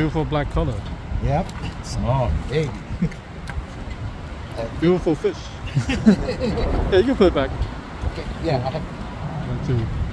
beautiful black color. Yep. Small, big. Beautiful fish. yeah, you can put it back. Okay. Yeah. One, two.